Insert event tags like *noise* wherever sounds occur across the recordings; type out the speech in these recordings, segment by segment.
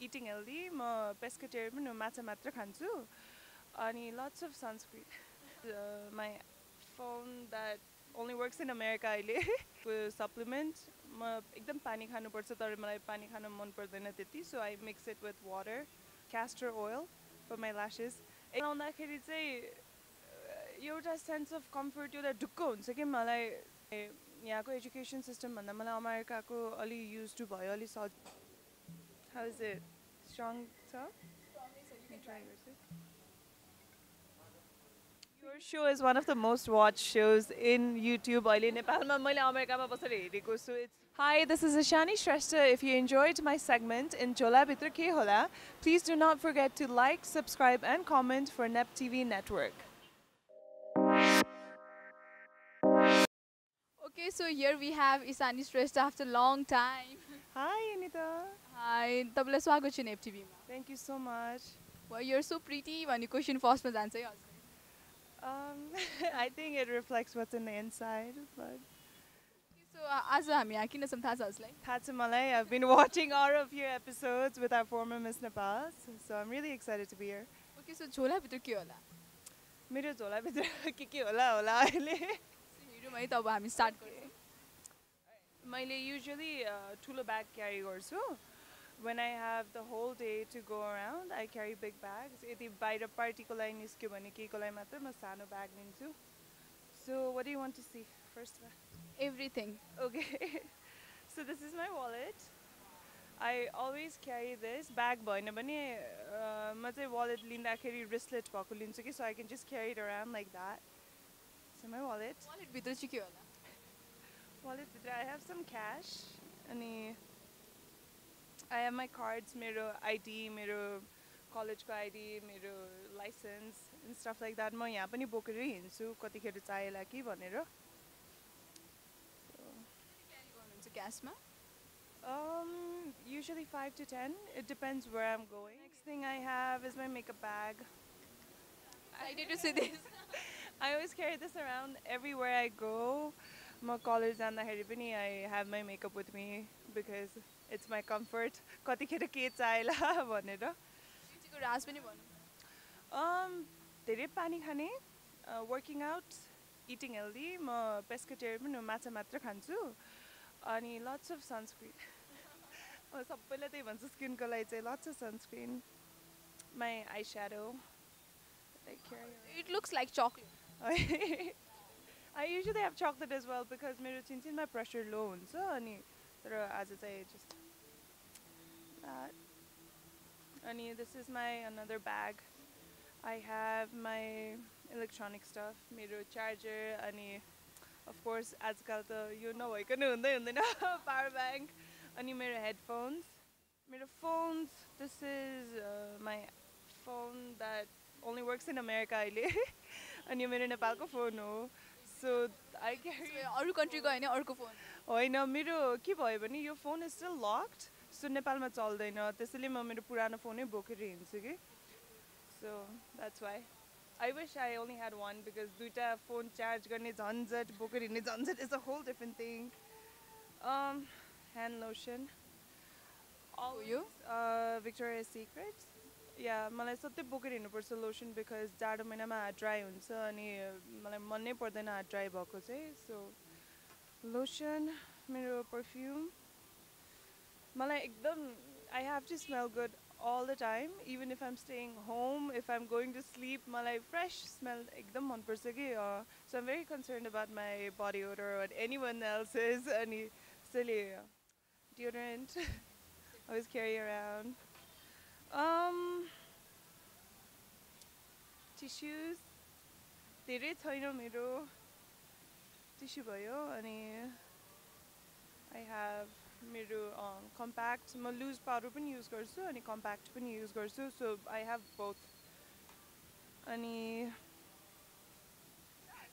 Eating healthy म pescatarian पनि माछा मात्र खान्छु। अनि lots of sunscreen my phone that only works in America अहिले *laughs* सप्लिमेन्ट म एकदम पानी खानुपर्छ तर मलाई पानी खानु मन पर्दैन त्यति so I mix it with water castor oil for my lashes आउँदाखेरि चाहिँ एउटा सेन्स अफ कम्फर्ट एउटा ढुक्क हुन्छ कि मलाई यहाँको एजुकेसन सिस्टमभन्दा मलाई अमेरिकाको अलि युज टु भयो अलिक सज हाउ इज इट स्ट्रङ छ ट्राई गर्छु Your show is one of the most watched shows in YouTube अहिले नेपालमा मैले अमेरिकामा बसेर हेरेको छु Hi, this is Ishani Shrestha. If you enjoyed my segment in Chola Bitra Ke Hola, please do not forget to like, subscribe, and comment for NEP TV Network. Okay, so here we have Isani Shrestha after a long time. Hi, Anita. Hi, तपाईँलाई स्वागत छ नेप टिभीमा Thank you so much. Well, you're so pretty भन्ने question फर्स्टमा जान्छ है हजुर Um, I think it reflects what's in the inside, but so आज हामी यहाँ किन छौँ थाहा छ हजुरलाई थाहा छ मलाई I've been watching all of your episodes with our former Miss Nepal, so, so I'm really excited to be here. Okay so झोलाभित्र के होला मेरो झोलाभित्र के के होला होला अहिले हेरौँ है त अब हामी स्टार्ट गर्छौँ मैले युजली ठुलो ब्याग क्यारी गर्छु when I have the whole day to go around I carry big bags यदि बाहिर पार्टीको लागि निस्क्यो भने केको लागि मात्र म सानो ब्याग लिन्छु so what you want to see फर्स्टमा everything Okay, *laughs* so this is my wallet. I always carry this. Bag भएन भने uh, म चाहिँ wallet लिँदाखेरि wristlet भएको लिन्छु कि I can just carry it around like that. So my wallet. वालेटभित्र चाहिँ के होला Wallet भित्र I have some cash अनि I have my cards, मेरो ID, मेरो कलेजको ID, मेरो license and stuff like that. म यहाँ पनि बोकेरै हिँड्छु कतिखेर चाहिएला कि भनेर. क्यारी गर्नुहुन्छ क्यासमा Um, usually five to ten. It depends where I'm going. Next thing I have is my makeup bag. Excited to see this *laughs* I always carry this around everywhere I go. म college जाँदाखेरि पनि I have my makeup with me because it's my comfort. कतिखेर के चाहिएला *laughs* भनेर. राज पनि Um, धेरै पानी खाने वर्किङ आउट इटिङ हेल्दी म पेस्केटेरियन पनि माछा मात्र खान्छु। अनि लट्स अफ सनस्क्रिन म सबैलाई त्यही भन्छु स्किनको लागि चाहिँ lots of sunscreen my eye shadow it looks like chocolate I usually have chocolate as well because मेरो चिनचिनमा प्रेसर लो हुन्छ अनि तर आज चाहिँ जस्ट अनि this is my another bag I have my electronic stuff मेरो चार्जर अनि अफकोर्स आजकल त यो नभइकन हुँदै हुँदैन *laughs* पावर ब्याङ्क अनि मेरो हेडफोन्स मेरो phones this is my phone that only works in America अहिले. *laughs* अनि यो मेरो नेपालको फोन हो. सो आई अरू कन्ट्री गयो भने अर्को फोन होइन मेरो के भयो भने यो phone is still locked so नेपालमा चल्दैन। त्यसैले म मेरो पुरानो फोनै बोकेर हिँड्छु कि। So that's why I wish I only had one because दुइटा फोन चार्ज गर्ने झन्झट बोकेर हिँड्ने झन्झट is a whole different thing hand lotion यो? भिक्टोरिया सिक्रेट या मलाई सबै बोकेर हिँड्नुपर्छ लोसन बिकज जाडो महिनामा हात ड्राई हुन्छ अनि मलाई मन नै पर्दैन हात ड्राई भएको चाहिँ सो लोसन मेरो पर्फ्युम मलाई एकदम I have to smell good all the time even if I'm staying home if I am going to sleep मलाई फ्रेस स्मेल एकदम मनपर्छ कि so I'm very concerned about my body odour अब any one is अनि त्यसैले deodorant is carry around um tissues. धेरै छैन मेरो। टिस्यु भयो अनि आई हेभ मेरो कम्प्याक्ट म लुज पाउडर पनि युज गर्छु अनि कम्प्याक्ट पनि युज गर्छु सो आई हेभ बोथ अनि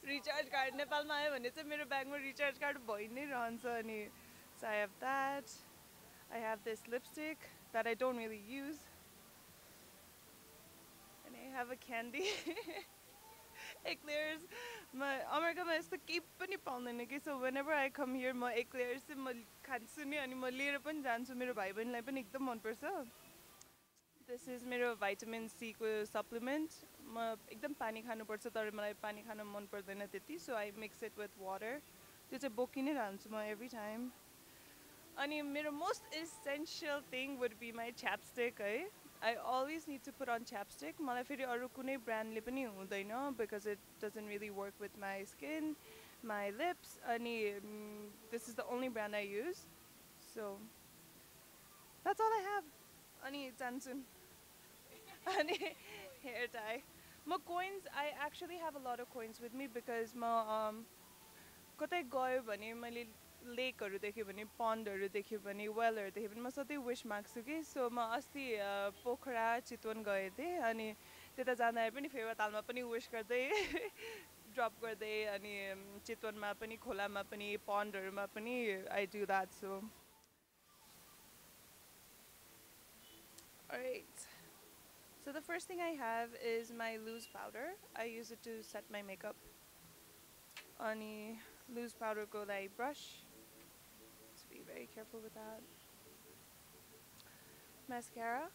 रिचार्ज कार्ड नेपालमा आयो भने चाहिँ मेरो ब्यागमा रिचार्ज कार्ड भइ नै रहन्छ अनि I have that I have this lipstick that I don't really use and I have a candy. Eclairs. म अमेरिकामा यस्तो केही पनि पाउँदैन कि so whenever I come here म एक्लेयर्स चाहिँ म खान्छु नि अनि म लिएर पनि जान्छु मेरो भाइ बहिनीलाई पनि एकदम मनपर्छ दिस इज मेरो भाइटामिन सीको सप्लिमेन्ट म एकदम पानी खानुपर्छ तर मलाई पानी खान मन पर्दैन त्यति so I mix it with water त्यो चाहिँ बोकी नै रहन्छु म एभ्री टाइम अनि मेरो most essential thing would be my chapstick है I always need to put on chapstick मलाई फेरि अरू कुनै ब्रान्डले पनि हुँदैन because it doesn't really work with my skin my lips अनि this is the only brand I use so that's all I have अनि जान्छु अनि हेयर टाई म coins I actually have a lot of coins with me because म um, कतै गयो भने मैले लेकहरू देख्यो भने पन्डहरू देख्यो भने वेलहरू देख्यो भने म सधैँ विस माग्छु कि सो म अस्ति पोखरा चितवन गएको थिएँ अनि त्यता जाँदाखेरि पनि फेवा तालमा पनि विस गर्दै *laughs* ड्रप गर्दै अनि चितवनमा पनि खोलामा पनि पन्डहरूमा पनि I do that so Alright. So the first thing I have is my loose powder. I use it to set my makeup. Ani loose powder go like. So be very careful with that. Mascara.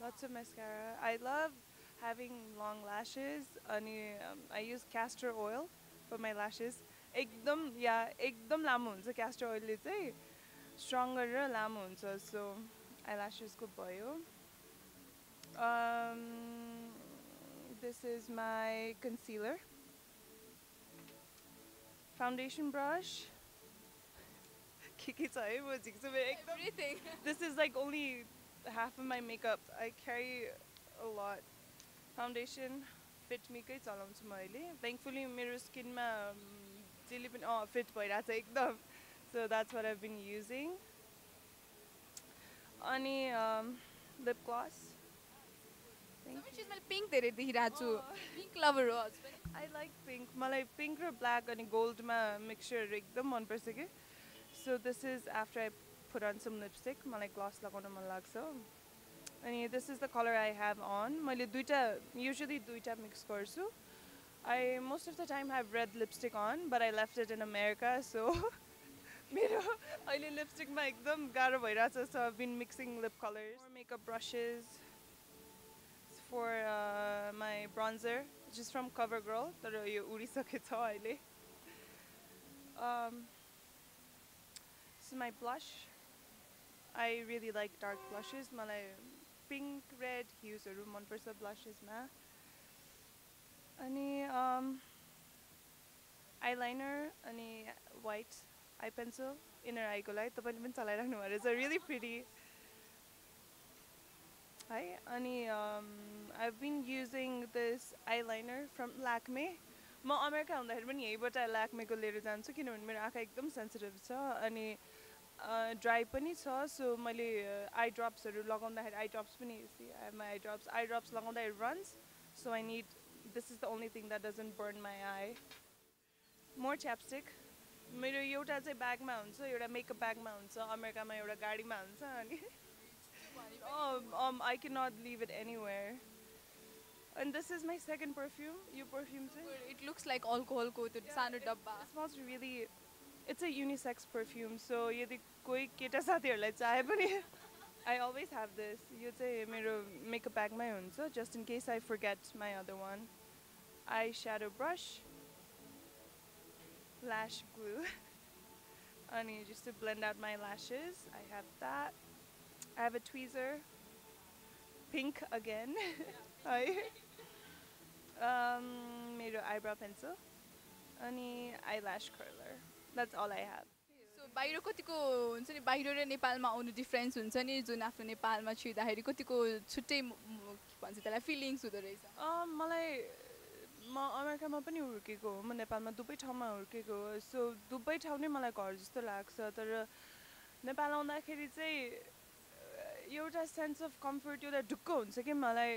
Lots of mascara. I love having long lashes. Ani um, I use castor oil for my lashes. एकदम या एकदम लामो हुन्छ Caster ओइलले चाहिँ stronger र लामो हुन्छ so eyelashes ko भयो um, this is my concealer foundation brush के के छ है म झिक्छु मेरो एकदम Everything. this is like only half of my makeup. I carry a lot. Foundation fit me कै चलाउँछु म अहिले थ्याङ्कफुली मेरो स्किनमा जसले पनि अँ फिट भइरहेको छ एकदम so that's what I've been using. अनि लिप मैले पिङ्क धेरै देखिरहेको छु पिङ्क लभर हो आई लाइक पिङ्क मलाई पिङ्क र ब्ल्याक अनि गोल्डमा मिक्सचरहरू एकदम मनपर्छ कि so this is after I put on some lipstick मलाई ग्लस लगाउन मन लाग्छ अनि this is the colour I have on मैले दुइटा युजली दुइटा मिक्स गर्छु I most of the time have red lipstick on but I left it in America so मेरो अहिले लिपस्टिकमा एकदम गाह्रो भइरहेछ so I been mixing lip colours makeup brushes for uh, my bronzer, which is from CoverGirl. तर यो उडिसकेछ अहिले. Um, this is my blush. I really like dark blushes. मलाई pink, red huesहरू मनपर्छ blushesमा. अनि um, eyeliner अनि white eye pencil inner eye को लागि तपाईँले पनि चलाइराख्नु भएको रहेछ really pretty. Hi, Ani. Um, I've been using this eyeliner from Lakme. म अमेरिका हुँदाखेरि पनि यहीँबाट ल्याक्मेको लिएर जान्छु किनभने मेरो आँखा एकदम सेन्सिटिभ छ अनि ड्राई पनि छ सो मैले आई ड्रप्सहरू लगाउँदाखेरि आई ड्रप्स पनि my eye drops eye drops लगाउँदाखेरि runs so I need this is the only thing that doesn't burn my eye more chapstick मेरो एउटा चाहिँ ब्यागमा हुन्छ एउटा मेकअप ब्यागमा हुन्छ अमेरिकामा एउटा गाडीमा हुन्छ अनि *laughs* Oh, um, I cannot leave it anywhere. And this is my second perfume. You perfume too? It looks like अल्कोहलको त्यो सानो डब्बा It smells really. It's a unisex perfume, so यदि कोही केटा साथीहरूलाई चाहे पनि I always have this. यो चाहिँ मेरो मेकअप ब्यागमै हुन्छ just in case I forget my other one. Eye shadow brush. Lash glue. *laughs* अनि just to blend out my lashes, I have that. I have a tweezer. Pink again. *laughs* Hi. um, मेरो eyebrow pencil. अनि eyelash curler. That's all I have. So बाहिर कतिको हुन्छ नि बाहिर र नेपालमा आउनु डिफ्रेन्स हुन्छ नि जुन आफ्नो नेपालमा छिर्दाखेरि कतिको छुट्टै भन्छ त्यसलाई फिलिङ्स हुँदो रहेछ मलाई म अमेरिकामा पनि हुर्केको हो म नेपालमा दुवै ठाउँमा हुर्केको हो सो दुवै ठाउँ नै मलाई घर जस्तो लाग्छ तर नेपाल आउँदाखेरि चाहिँ एउटा सेन्स अफ कम्फर्ट एउटा ढुक्क हुन्छ कि मलाई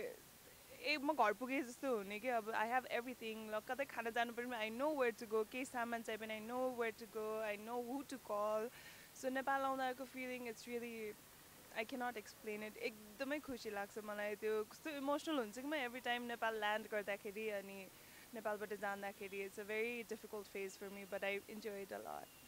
ए म घर पुगेँ जस्तो हुने कि अब आई हेभ एभ्रिथिङ ल कतै खाना जानु पऱ्यो I know where to go केही सामान चाहियो भने I know where to go I know who to call so Nepal आउँदाको feeling it's really I cannot explain it एकदमै खुसी लाग्छ मलाई त्यो कस्तो इमोसनल हुन्छ कि म एभ्री टाइम नेपाल ल्यान्ड गर्दाखेरि अनि नेपालबाट जाँदाखेरि it's a very difficult phase for me but I enjoy it a lot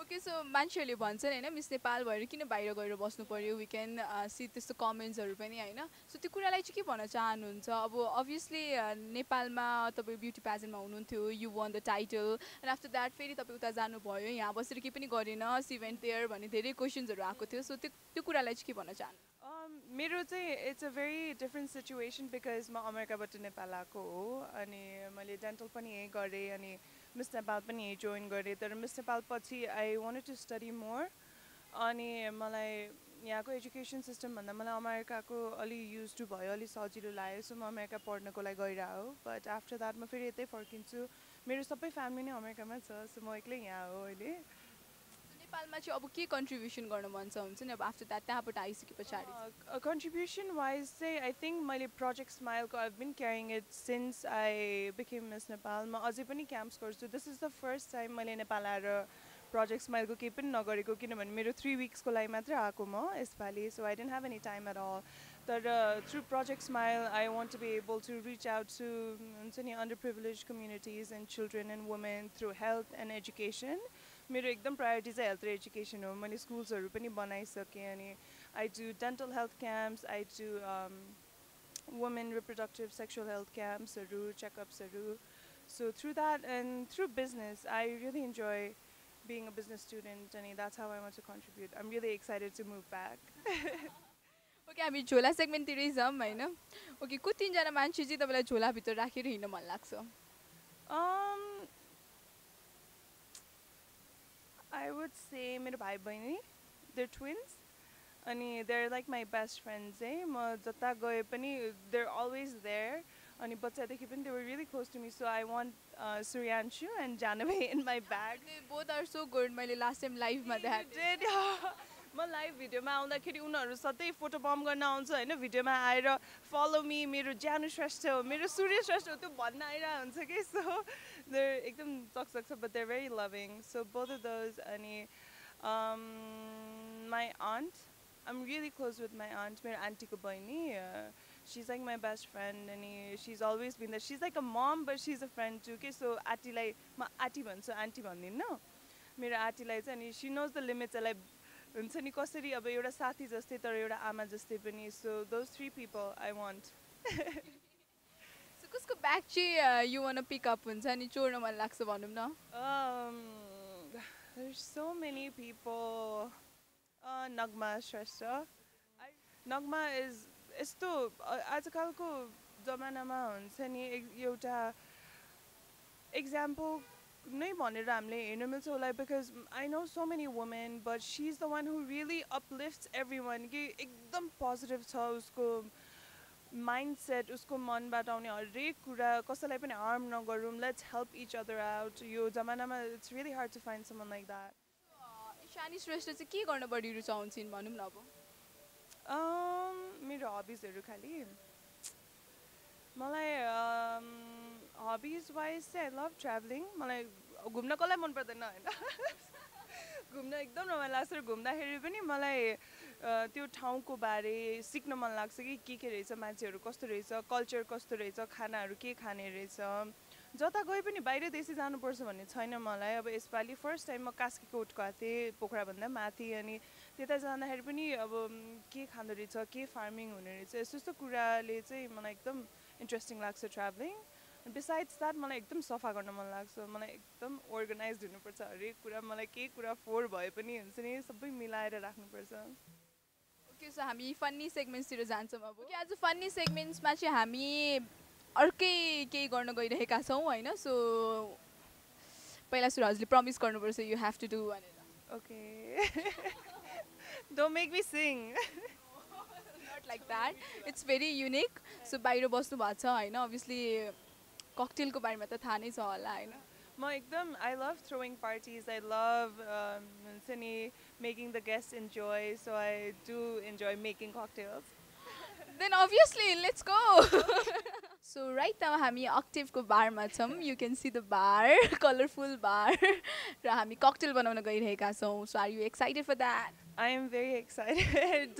okay so मान्छेहरूले भन्छन् होइन मिस नेपाल भएर किन बाहिर गएर बस्नु पऱ्यो वी क्यान सी त्यस्तो कमेन्ट्सहरू पनि होइन? सो त्यो कुरालाई चाहिँ के भन्न चाहनुहुन्छ? अब अभियसली नेपालमा तपाईँ ब्युटी प्याजेन्टमा हुनुहुन्थ्यो you won the title and after that फेरि तपाईँ उता जानुभयो यहाँ बसेर केही पनि गरेन सिभेन्ट देयर भन्ने धेरै क्वेसन्सहरू आएको थियो। सो त्यो त्यो कुरालाई चाहिँ के भन्न चाहनु Um, मेरो चाहिँ it's a very different situation because म अमेरिकाबाट नेपाल आएको हो अनि मैले डेन्टल पनि यहीँ गरेँ अनि मिस नेपाल पनि यहीँ जोइन गरेँ तर मिस नेपाल पछि I wanted to study more अनि मलाई यहाँको एजुकेसन सिस्टमभन्दा मलाई अमेरिकाको अलि युज टु भयो अलिक सजिलो लाग्यो सो म अमेरिका पढ्नको लागि गइरहेको हो बट आफ्टर द्याट म फेरि यतै फर्किन्छु। मेरो सबै फ्यामिली नै अमेरिकामा छ सो म एक्लै यहाँ हो अहिले। नेपालमा चाहिँ अब के कन्ट्रिब्युसन गर्नु मन छ? हुन्छ नि अब आफ्टर द्याट त्यहाँबाट आइसके पछाडि। कन्ट्रिब्युसन वाइज चाहिँ आई थिङ्क मैले project स्माइलको I been carrying it since I became Miss Nepal म अझै पनि क्याम्प्स गर्छु। This is the first time मैले नेपाल आएर प्रोजेक्ट स्माइलको केही पनि नगरेको किनभने मेरो थ्री विक्सको लागि मात्रै आएको म यसपालि so I didn't have any time at all तर through Project Smile I want to be able to reach out to हुन्छ नि under privilege communities and children and women through health and education मेरो एकदम priority चाहिँ health र education हो मैले स्कुल्सहरू पनि बनाइसकेँ अनि I do dental health camps I do women reproductive sexual health क्याम्प्सहरू चेकअप्सहरू so through that and through business I really enjoy being a business student and that's how I want to contribute. I'm really excited to move back. *laughs* Okay हामी झोला सेगमेन्टतिरै जाउँ होइन okay को तिनजना मान्छे चाहिँ तपाईँलाई झोलाभित्र राखेर हिँड्न मन लाग्छ I would say मेरो भाइ बहिनी they're twins. अनि they're like my best friends है म जता गए पनि they're always there. अनि बच्चादेखि पनि really close to me so I want uh, Suryanshu and Janavi in my bag. Both are so good मैले लास्ट टाइम लाइभमा देखाएको? म लाइभ भिडियोमा आउँदाखेरि उनीहरू सधैँ फोटो बम गर्न आउँछ होइन? भिडियोमा आएर फलो मी मेरो ज्यानु श्रेष्ठ हो मेरो सूर्य श्रेष्ठ हो त्यो भन्न आइरहेको हुन्छ कि? सो देयर एकदम चकचक छ but they're very loving so both of those अनि my aunt I'm really close with my aunt मेरो आन्टीको बहिनी she's like my best friend अनि she's always been the she's like a mom but she's a friend too के so आटीलाई म aunty भन्छु aunty भन्दिनँ मेरो आटीलाई चाहिँ अनि सी नोज द लिमिट्स यसलाई हुन्छ नि कसरी अब एउटा साथी जस्तै तर एउटा आमा जस्तै पनि so those three people I want so कसको ब्याग चाहिँ यु वान पिकअप हुन्छ अनि चोर्न मन लाग्छ भनौँ न people. Uh, Nagma Shrestha. I, Nagma is यस्तो आजकलको जमानामा हुन्छ नि एउटा इक्जाम्पल नै भनेर हामीले हेर्न मिल्छ उसलाई because I know so many women but she is the one who really uplift everyone कि एकदम पोजिटिभ छ उसको माइन्ड सेट उसको मनबाट आउने हरेक कुरा कसैलाई पनि हार्म नगरौँ let's help each other out यो जमानामा it's really hard to find someone like that Ishani Shrestha चाहिँ के गर्न बढी रुचाउँछिन् भनौँ न अब? Um, मेरो हबिजहरू खालि मलाई हबिज वाइज चाहिँ आई लभ ट्राभलिङ मलाई घुम्न कसलाई मन पर्दैन होइन? *laughs* घुम्न एकदम रमाइलो लाग्छ र घुम्दाखेरि पनि मलाई त्यो ठाउँको बारे सिक्न मन लाग्छ कि के के रहेछ मान्छेहरू कस्तो रहेछ कल्चर कस्तो रहेछ खानाहरू के खाने रहेछ। जता गए पनि बाहिर देशै जानुपर्छ भन्ने छैन मलाई। अब यसपालि फर्स्ट टाइम म कास्कीकोट गएको थिएँ पोखराभन्दा माथि अनि त्यता जाँदाखेरि पनि अब के खाँदो रहेछ के फार्मिङ हुने रहेछ यस्तो यस्तो कुराले चाहिँ मलाई एकदम इन्ट्रेस्टिङ लाग्छ ट्राभलिङ बिसाइड्स द्याट मलाई एकदम सफा गर्न मन लाग्छ। मलाई एकदम अर्गनाइज हुनुपर्छ। हरेक कुरा मलाई केही कुरा फोहोर भए पनि हुन्छ नि सबै मिलाएर राख्नुपर्छ। ओके सो हामी फन्नी सेगमेन्ट्सतिर जान्छौँ अब। कि आज फन्नी सेगमेन्ट्समा चाहिँ हामी अर्कै केही गर्न गइरहेका छौँ होइन? सो पहिला सुरु हजुरले प्रमिस गर्नुपर्छ यु हेभ टु डु भनेर। Okay don't make me sing not like that it's very unique so बाहिर बस्नु भएको छ होइन? अभियसली ककटेलको बारेमा त थाहा नै छ होला होइन? म एकदम I love throwing parties I love हुन्छ नि making the guest enjoy so I do enjoy making cocktails then obviously let's go so right now हामी अक्टिभको बारमा छौँ. You can see the bar colourful bar र हामी ककटेल बनाउन गइरहेका छौँ. So are you excited for that I am very excited.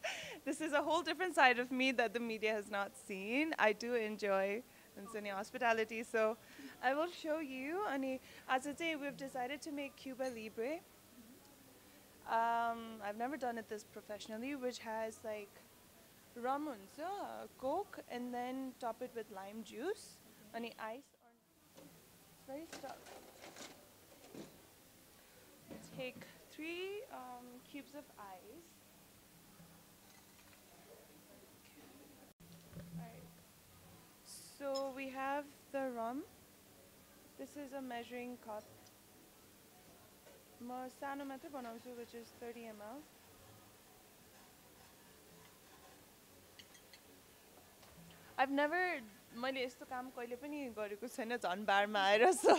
*laughs* this is a whole different side of me that the media has not seen. I do enjoy Vincini hospitality, so I will show you. And as I say, we've decided to make Cuba Libre. Um, I've never done it this professionally, which has like rum huncha, coke, and then top it with lime juice, any ice. Or it's very stuck. Take three um, cubes of ice. Alright. So we have the rum. This is a measuring cup. म सानो मात्रै बनाउँछु which is thirty ML I've never मैले यस्तो काम कहिले पनि गरेको छैन झन् बारमा आएर so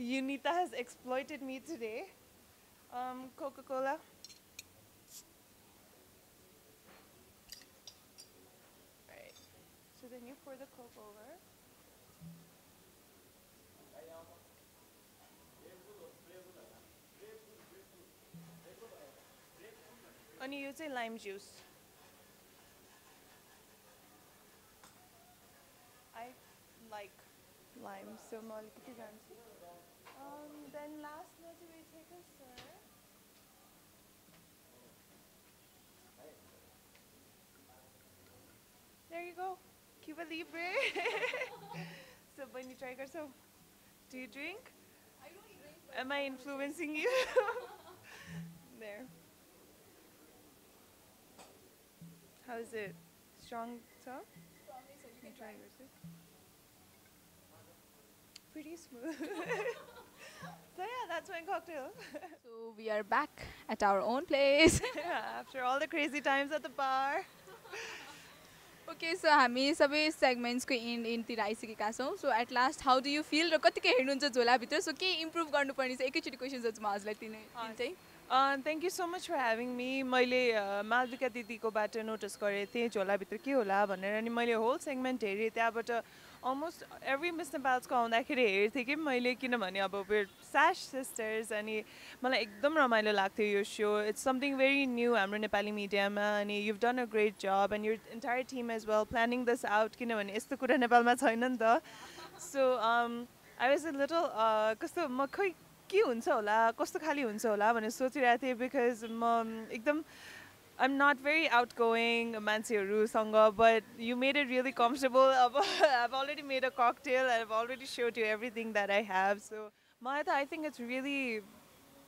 Yunita has exploited me today Coca Cola Right. So then you pour the coke over. Only using lime juice. I like lime, so molecule um, ganji. then last we take a sir. There you go. Cuba Libre. *laughs* so when you try so do you drink. Am I influencing you? *laughs* *laughs* there. How is it? Strong? Can you try yours? Pretty smooth. so yeah, that's my cocktail. So we are back at our own place. After all the crazy times at the bar. Okay so हामी सबै सेगमेन्ट्सको end इन्डतिर आइसकेका छौँ so at last how do you feel र कतिकै हेर्नुहुन्छ झोलाभित्र so के इम्प्रुभ गर्नुपर्ने छ एकैचोटि क्वेसन सोध्छु म हजुरलाई तिनै तिन चाहिँ thank you so much for having me मैले मालविका दिदीकोबाट नोटिस गरेको थिएँ झोलाभित्र के होला? भनेर। अनि मैले होल सेगमेन्ट हेरेँ त्यहाँबाट अलमोस्ट एभ्री मिस नेपाल्सको आउँदाखेरि हेर्थेँ कि मैले किनभने अब स्यास सिस्टर्स अनि मलाई एकदम रमाइलो लाग्थ्यो यो so it's something very new हाम्रो नेपाली मिडियामा अनि you've done a great job and your entire team as well planning this out किनभने यस्तो कुरा नेपालमा छैन नि त। So I was a little कस्तो म खै के हुन्छ होला? कस्तो खाले हुन्छ होला भनेर सोचिरहेको थिएँ बिकज म एकदम I'm not very outgoing मान्छेहरूसँग but you made it really comfortable अब have already made a cocktail I already showed you everything that I have so मलाई त I think it's really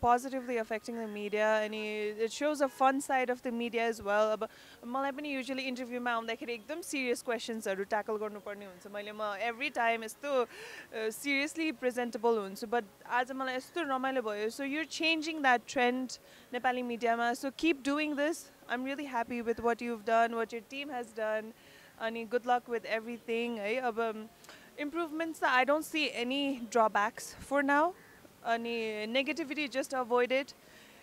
positively affecting the media and it shows a fun side of the media as well. अब मलाई पनि usually इन्टरभ्यूमा आउँदाखेरि एकदम serious क्वेसन्सहरू tackle गर्नुपर्ने हुन्छ मैले म एभ्री टाइम यस्तो सिरियसली प्रेजेन्टेबल हुन्छु बट आज मलाई यस्तो रमाइलो भयो so you're changing that trend Nepali मिडियामा so keep doing this I am really happy with what you've done what your team has done अनि गुड लक विथ एभ्रिथिङ है अब इम्प्रुभमेन्ट्स त I don't see any drawbacks for now अनि negativity just avoided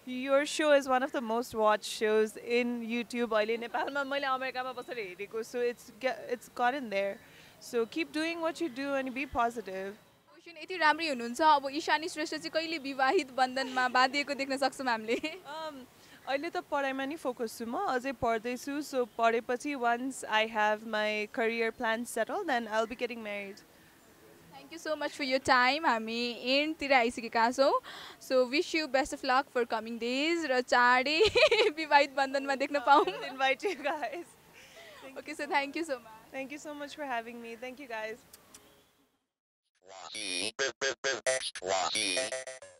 your show is one of the most watched shows in YouTube. अहिले नेपालमा मैले अमेरिकामा बसेर हेरेको so it's it's in there so keep doing what you do अनि be positive question यति राम्रै हुनुहुन्छ। अब ईशानी श्रेष्ठ चाहिँ कहिले विवाहित बन्धनमा बाँधिएको देख्न सक्छौँ हामीले? अहिले त पढाइमा नि फोकस छु म। अझै पढ्दैछु। सो पढेपछि once I have my career plan settle then I will be getting married thank you so much for your time हामी एन्डतिर आइसकेका छौँ so wish you best of luck for coming days र चाँडै विवाहित बन्धनमा देख्न पाऊँ invite you guys. Okay so thank you so much Thank you so much for having me. Thank you guys. Wahi.